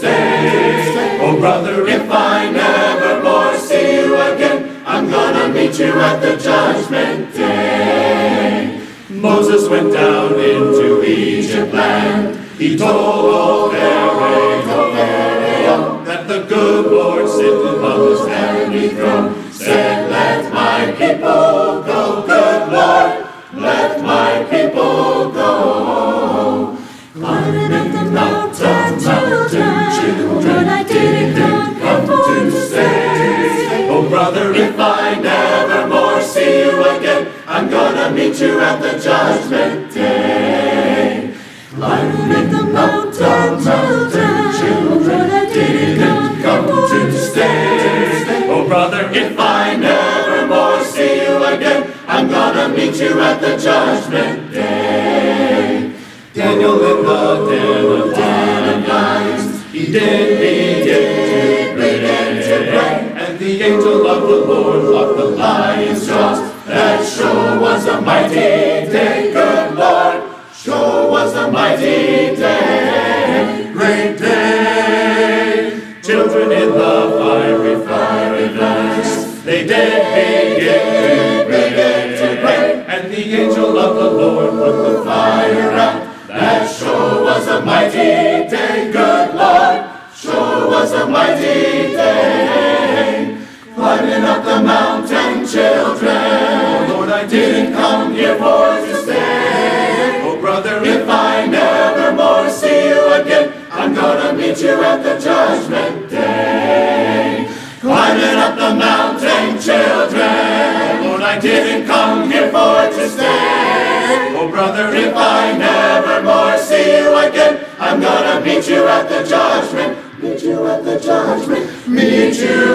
stay. Oh, brother, if I never more see you again, I'm gonna meet you at the judgment day. Moses went down into Egypt land. He told Pharaoh that the good Lord sit above his heavenly throne. Brother, if I never more see you again, I'm gonna meet you at the judgment day. Climbing up the mountain, mountain children, didn't come to stay. Oh, brother, if I never more see you again, I'm gonna meet you at the judgment day. Daniel in the den of den of lions, he did begin to pray, and the angel of the Lord locked the lion's jaws. That sure was a mighty day, good Lord, sure was a mighty day, great day. Children in the fiery, fiery furnace, they did begin to to pray, and the angel of the Lord put the fire out. That sure was a mighty day, good Lord, sure was a mighty day. Didn't come here for to stay. Oh, brother, if I never more see you again, I'm gonna meet you at the judgment day. Climbing up the mountain, children, Lord, I didn't come here for to stay. Oh, brother, if I never more see you again, I'm gonna meet you at the judgment. Meet you at the judgment. Meet you.